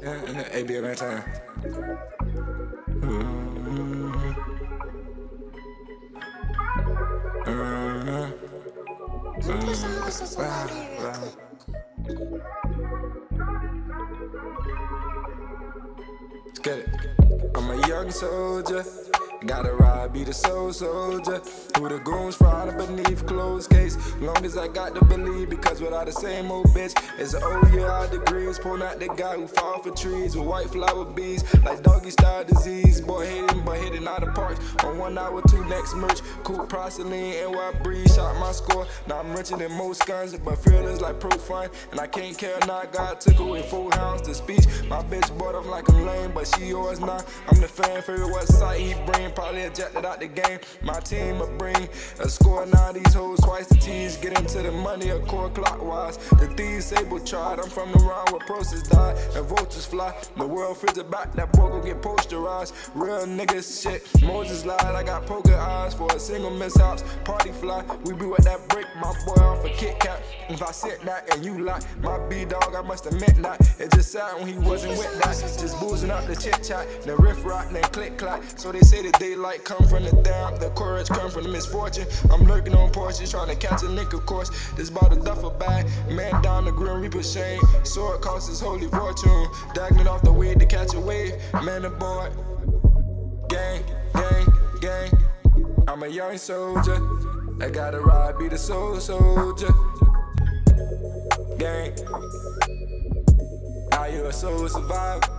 Yeah, that time. Let's get it. I'm a young soldier. Gotta ride, be the soul soldier. Who the goons frying beneath closed case. Long as I got to believe, because without the same old bitch, it's an old year out degrees. Pulling out the guy who fall for trees with white flower bees, like doggy style disease. Boy, hating, but hitting out of parks. On one hour, two next merch. Cool porcelain, NY breeze, shot my score. Now I'm richer than most guns, but feelings like profine. And I can't care now, God took away four hounds to speech. My bitch bought up like I'm lame, but she yours now. I'm the fan favorite, what site he bring probably ejected out the game. My team will bring a score now. These hoes twice the T's. Get into the money a core clockwise. The thieves sable tried. I'm from the round where process die and vultures fly. The world feels back. That boy gon' get posterized. Real niggas shit. Moses lied. I got poker eyes for a single mishaps. Party fly. We be with that break. My boy off a Kit Kat. If I said that and you like my B dog, I must meant that. It just sad when he wasn't with that. Just boozing out the chit chat. Then riff rock, then click clack. So they say that daylight come from the down, the courage come from the misfortune. I'm lurking on porches, trying to catch a nigga course. This bought a duffel bag, man down the grim reaper shame. Sword costs his holy fortune. Dagging off the weed to catch a wave, man aboard. Gang, gang, gang. I'm a young soldier. I gotta ride, be the soul soldier. Gang. Are you a soul survivor?